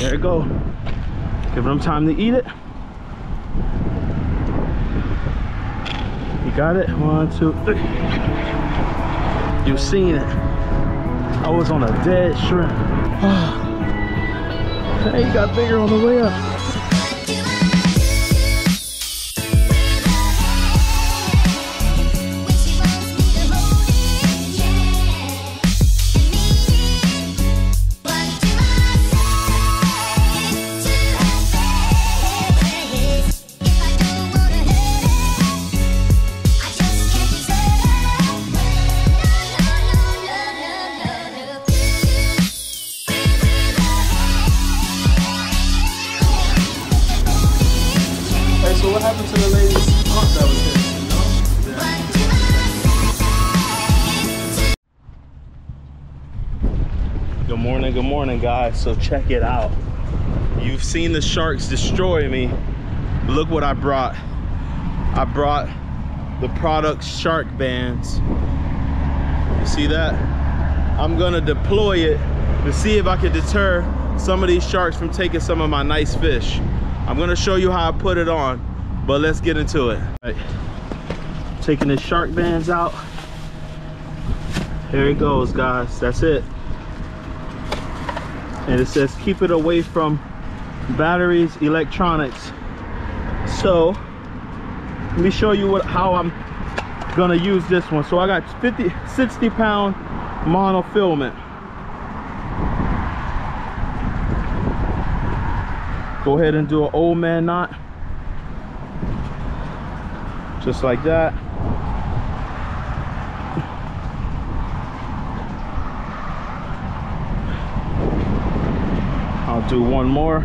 There it go. Giving them time to eat it. You got it? One, two, three. You've seen it. I was on a dead shrimp. hey, you got bigger on the way up. Morning, guys. So check it out. You've seen the sharks destroy me. Look what I brought. I brought the product shark bands. You see that? I'm gonna deploy it to see if I can deter some of these sharks from taking some of my nice fish. I'm gonna show you how I put it on, but let's get into it. Taking the Sharkbanz out. Here it goes, guys. That's it. And it says keep it away from batteries, electronics. So let me show you what how I'm gonna use this one. So I got 50, 60 pound monofilament. Go ahead and do an old man knot. Just like that. I'll one more.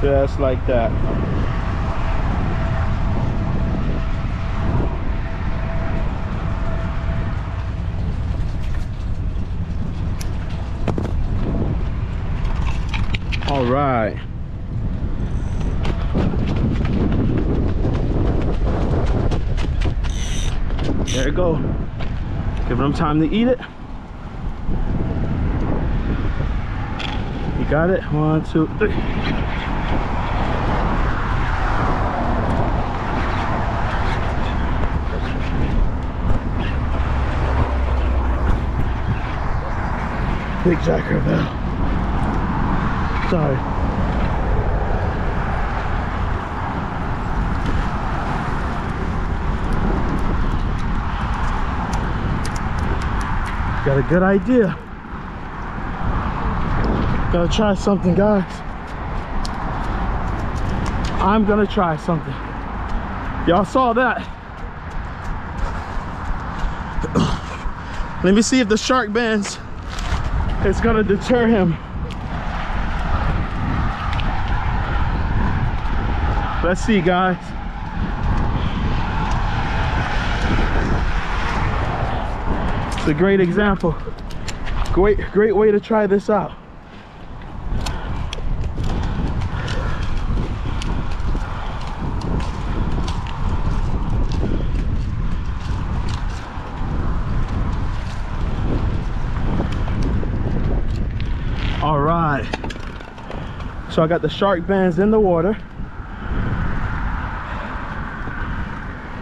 Just like that. All right. There it go. Giving them time to eat it. You got it? One, two, three. Big Jack Crevalle. Sorry. Got a good idea. Gotta try something, guys. I'm gonna try something. Y'all saw that. Let me see if the Sharkbanz is gonna deter him. Let's see, guys. It's a great example. Great, great way to try this out. All right. So I got the Sharkbanz in the water.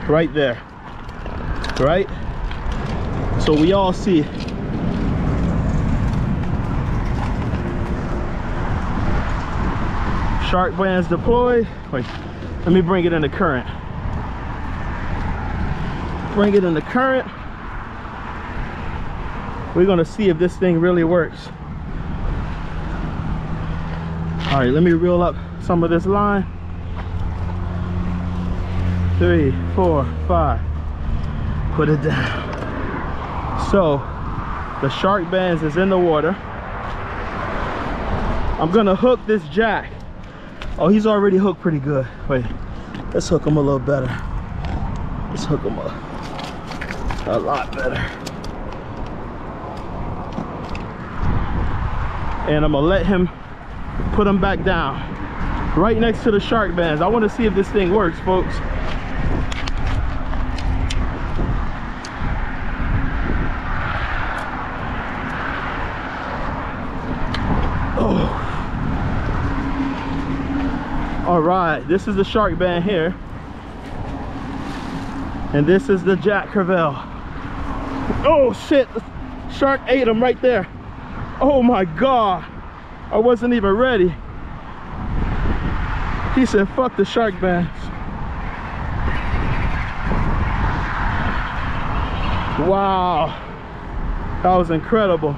Right there. Right? So we all see Sharkbanz deployed. Wait, let me bring it in the current. Bring it in the current. We're gonna see if this thing really works. All right, let me reel up some of this line. Three, four, five. Put it down. So, the Sharkbanz is in the water. I'm gonna hook this jack. Oh, he's already hooked pretty good. Wait, let's hook him a little better. Let's hook him up a lot better. And I'm gonna let him put him back down. Right next to the Sharkbanz. I want to see if this thing works, folks. Oh. All right, this is the shark band here. And this is the Jack crevalle Oh shit, the shark ate him right there. Oh my God, I wasn't even ready. He said, fuck the Sharkbanz. Wow, that was incredible.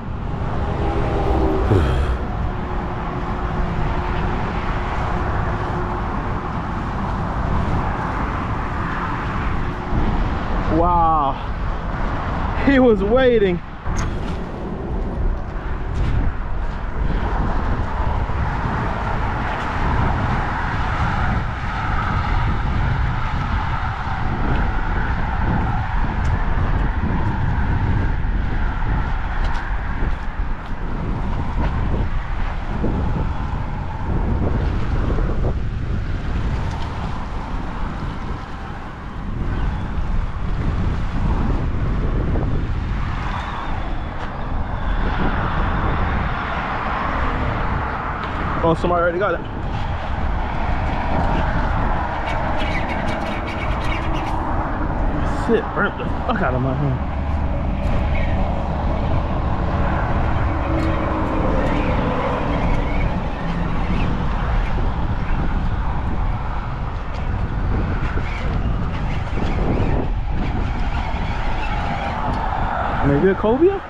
Wow. He was waiting. Oh, somebody already got it. Shit, burnt the fuck out of my hand. Maybe a cobia?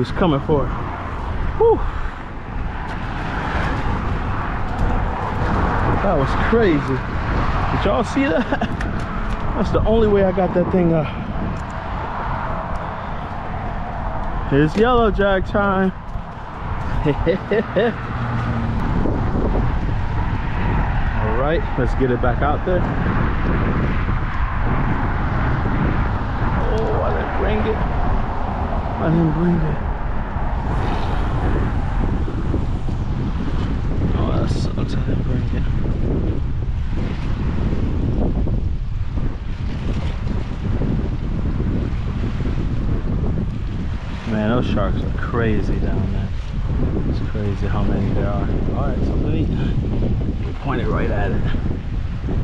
Was coming for it. Whew. That was crazy. Did y'all see that? That's the only way I got that thing up. Here's yellow jack time. All right, let's get it back out there. Oh, I didn't bring it. I didn't bring it. Oh, that sucks. I didn't bring it. Man, those sharks are crazy down there. It's crazy how many there are. All right, something to eat. Point it right at it.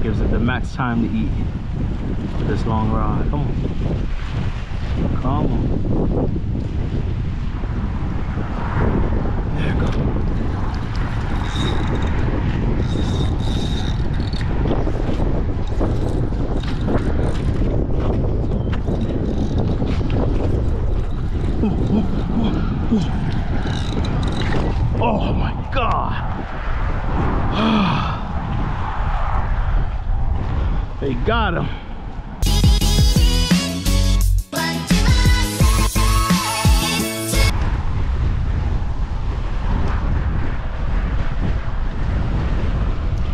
Gives it the max time to eat this long rod. Come on. Come on. Oh my god. they got him.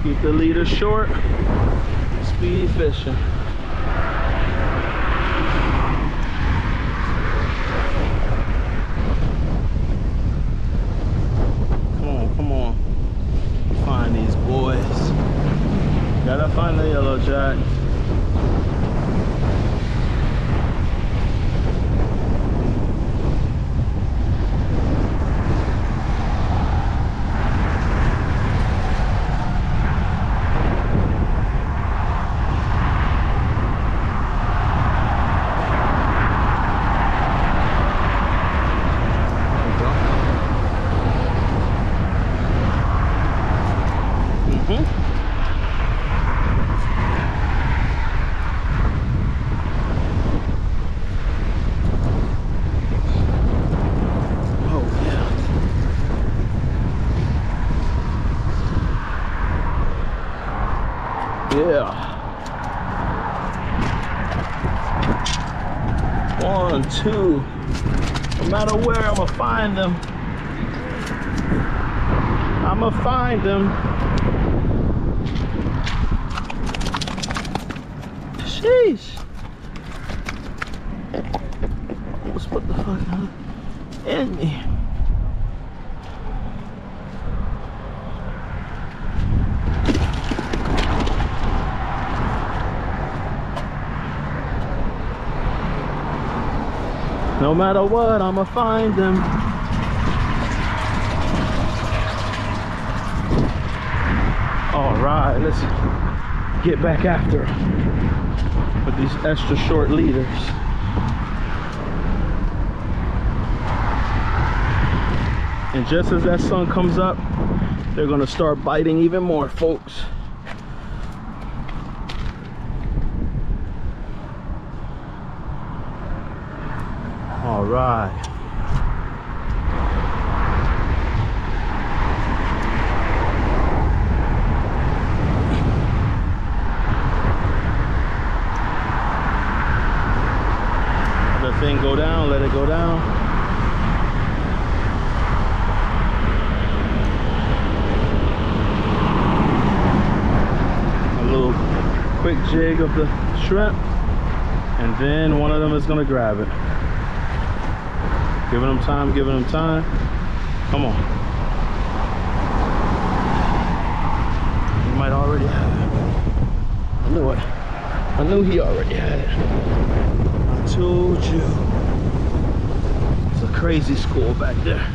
Keep the leader short. Speedy fishing. shot. Find them. I'ma find them. Sheesh. Let's put the fuck in me. No matter what, I'ma find them. All right, let's get back after with these extra short leaders. And just as that sun comes up, they're gonna start biting even more, folks. All right. Thing go down, let it go down. A little quick jig of the shrimp and then one of them is gonna grab it. Giving them time, giving them time. Come on. He might already have it. I knew it. I knew he already had it. Told you. It's a crazy school back there.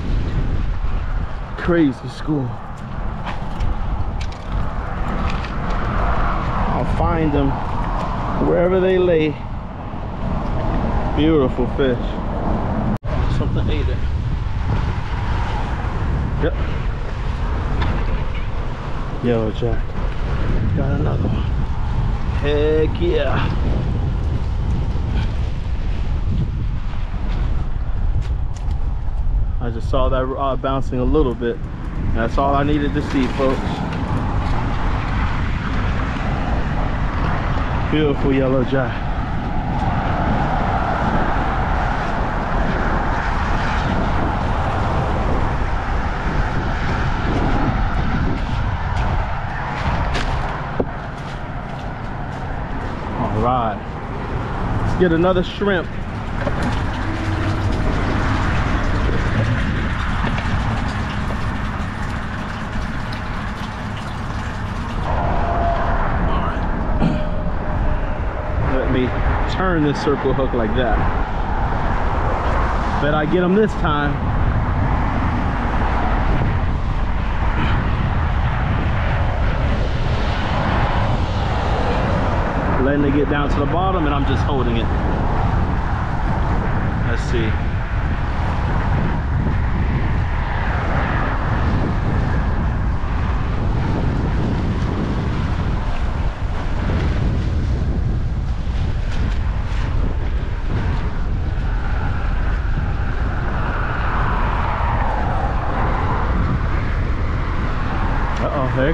Crazy school. I'll find them wherever they lay. Beautiful fish something ate it. Yep. Yellow jack. Got another one. Heck yeah. I just saw that rod bouncing a little bit. That's all I needed to see, folks. Beautiful yellow jack. All right, let's get another shrimp. Let me turn this circle hook like that. Bet I get them this time. letting it get down to the bottom and I'm just holding it. Let's see.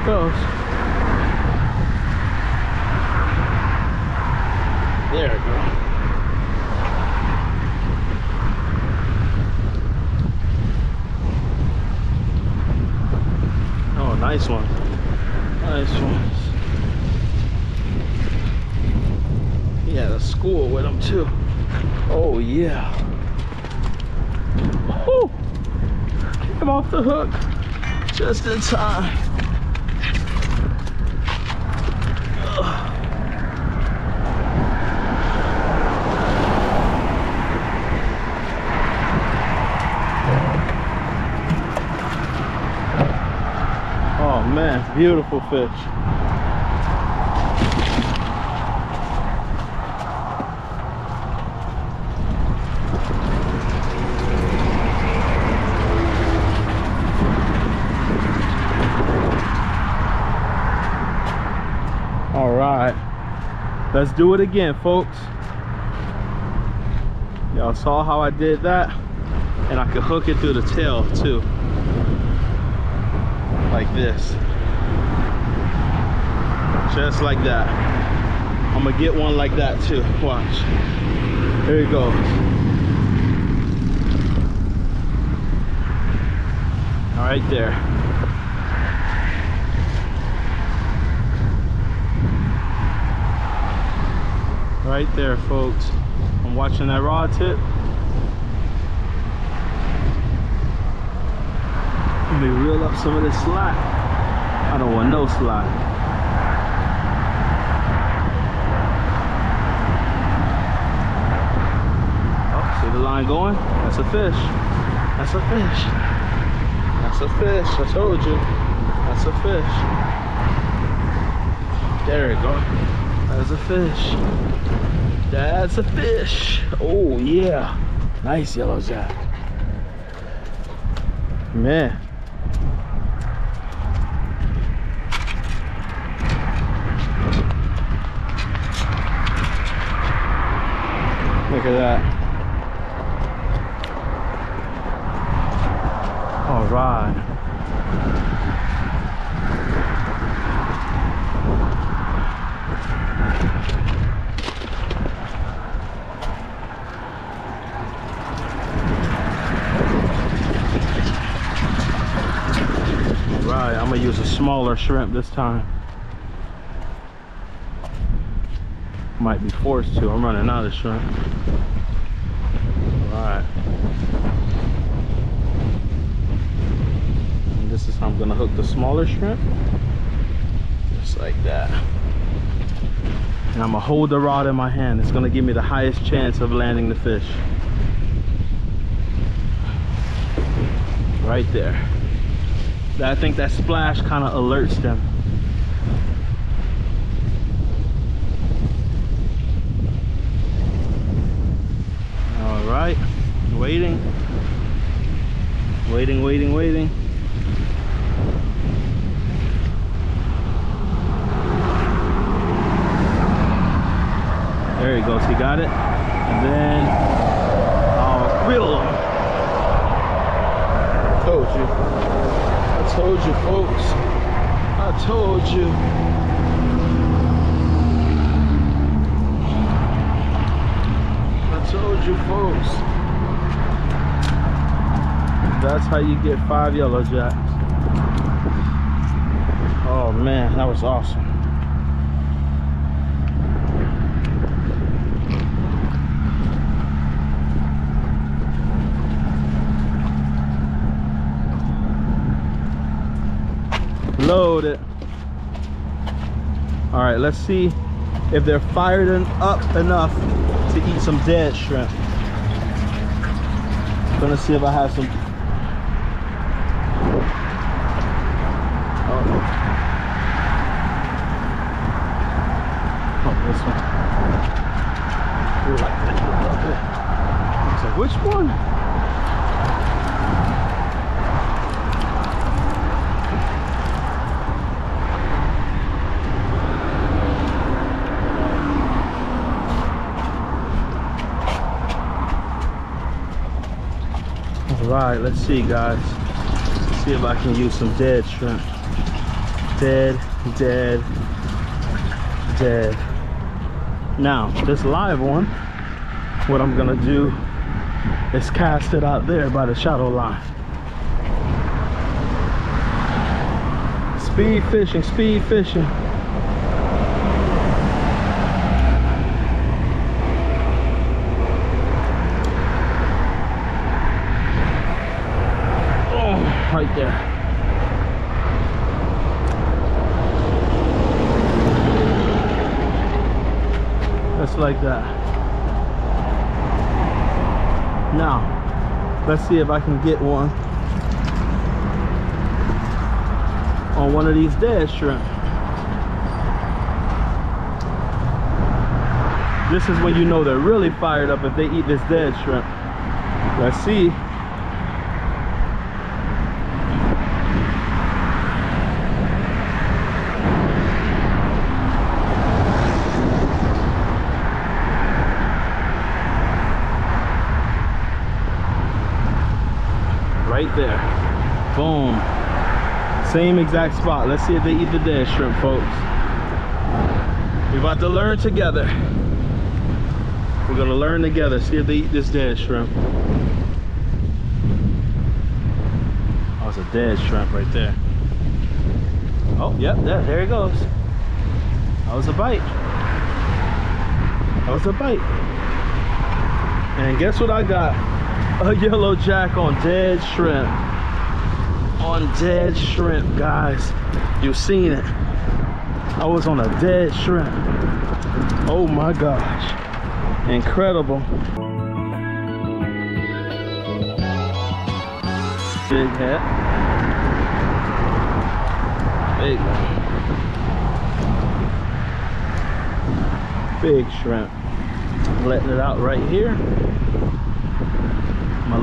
Uh oh there it goes. Oh, nice one. Nice ones. He had a school with him too. Oh yeah. Woo! Came off the hook just in time. Oh, man, beautiful fish. All right, let's do it again, folks. Y'all saw how I did that? And I could hook it through the tail too like this just like that i'm gonna get one like that too watch Here he go All right there. Right there, folks. I'm watching that rod tip. Let me reel up some of this slack. I don't want no slack. Oh, see the line going? That's a fish. That's a fish. That's a fish. I told you. That's a fish. There we go. That's a fish. That's a fish. Oh yeah. Nice yellow jack. Man. Look at that. All right. All right, I'm gonna use a smaller shrimp this time. Might be forced to, I'm running out of shrimp. All right. this is how I'm gonna hook the smaller shrimp. Just like that. And I'm gonna hold the rod in my hand. It's gonna give me the highest chance of landing the fish. Right there. I think that splash kind of alerts them. All right, waiting, waiting, waiting, waiting. There he goes, he got it. And then I'll reel him. Told you. I told you, folks. I told you. I told you, folks. That's how you get five yellow jacks. Oh man, that was awesome. All right let's see if they're fired up enough to eat some dead shrimp. I'm gonna see if i have some. Oh, oh this one. Like which one right let's see guys. Let's see if i can use some dead shrimp. Dead dead dead. Now this live one what i'm gonna do is cast it out there by the shadow line. Speed fishing speed fishing right there. Just like that. Now, let's see if I can get one on one of these dead shrimp. This is when you know they're really fired up if they eat this dead shrimp. Let's see. Right there boom same exact spot let's see if they eat the dead shrimp folks We're about to learn together We're gonna learn together, see if they eat this dead shrimp. Oh, it's a dead shrimp right there. Oh, yep, there, there it goes. That was a bite. That was a bite. And guess what I got? A yellow jack on dead shrimp. On dead shrimp, guys. You've seen it. I was on a dead shrimp. Oh my gosh. Incredible. Big head. Big Big shrimp. Letting it out right here.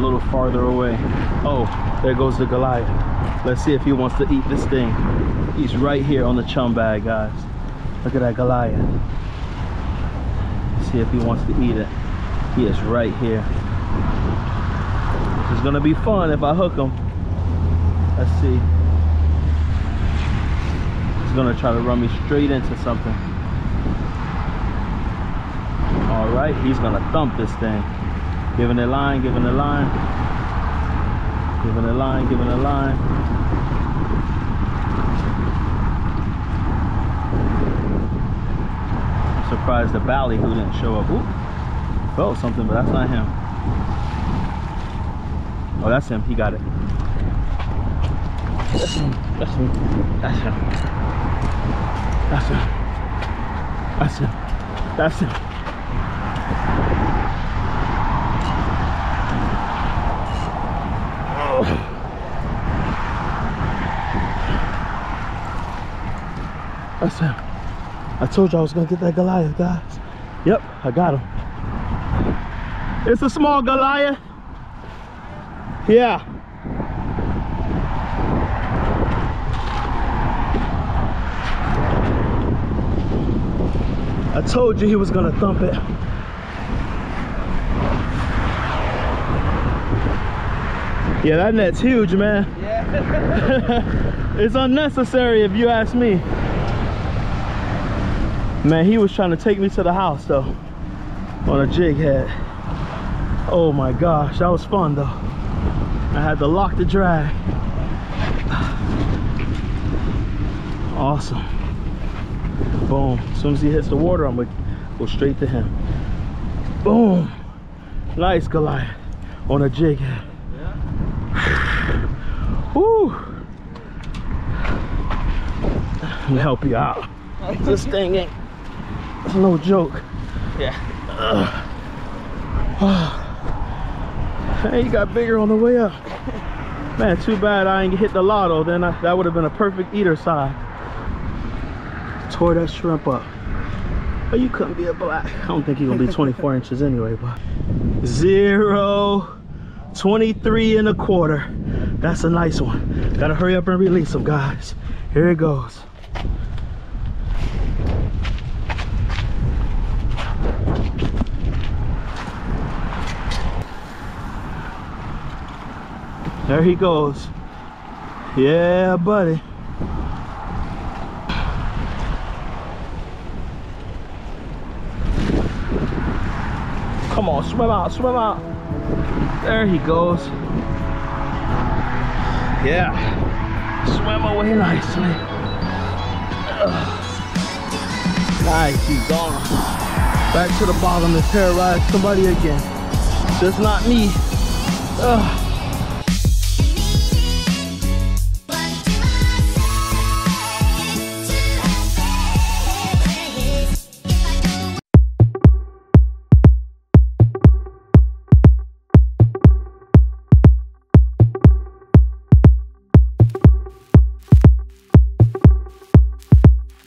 Little farther away. Oh, there goes the Goliath. Let's see if he wants to eat this thing. He's right here on the chum bag, guys. Look at that Goliath. See if he wants to eat it. He is right here. This is gonna be fun if I hook him. Let's see. He's gonna try to run me straight into something. All right, he's gonna thump this thing. Giving a line, giving a line. Giving a line, giving a line. I'm surprised the ballyhoo didn't show up. Ooh, felt something, but that's not him. Oh, that's him. He got it. That's him. That's him. That's him. That's him. That's him. That's him. That's him. I told you I was gonna get that Goliath, guys. Yep, I got him. It's a small Goliath. Yeah. I told you he was gonna thump it. Yeah, that net's huge, man. Yeah. it's unnecessary if you ask me. Man, he was trying to take me to the house though, on a jig head. Oh my gosh, that was fun though. I had to lock the drag. Awesome. Boom. As soon as he hits the water, I'm gonna go straight to him. Boom. Nice Goliath on a jig head. Yeah. Woo! Let me help you out. this thing ain't it's no joke. Yeah. hey, you got bigger on the way up. Man, too bad I ain't hit the lotto. Then I, that would have been a perfect eater side. Tore that shrimp up. But you couldn't be a black. I don't think he's gonna be 24 inches anyway, but zero 23 and a quarter. That's a nice one. Gotta hurry up and release them, guys. Here it goes. There he goes. Yeah, buddy. Come on, swim out, swim out. There he goes. Yeah. Swim away nicely. Ugh. Nice, he's gone. Back to the bottom to terrorize somebody again. Just not me. Ugh.